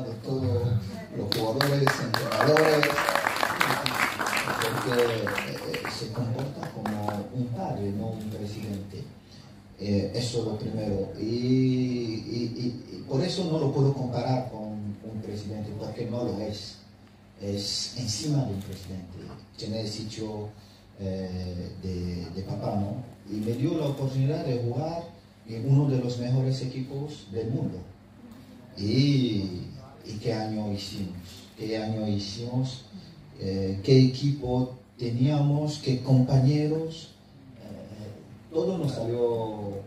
de todos los jugadores, entrenadores, porque eh, se comporta como un padre, no un presidente. Eh, eso es lo primero. Y, por eso no lo puedo comparar con un presidente, porque no lo es. Es encima de un presidente. Tiene sitio eh, de, de papá, ¿no? Y me dio la oportunidad de jugar en uno de los mejores equipos del mundo. Y qué año hicimos, qué año hicimos, eh, qué equipo teníamos, qué compañeros, eh, todo nos salió.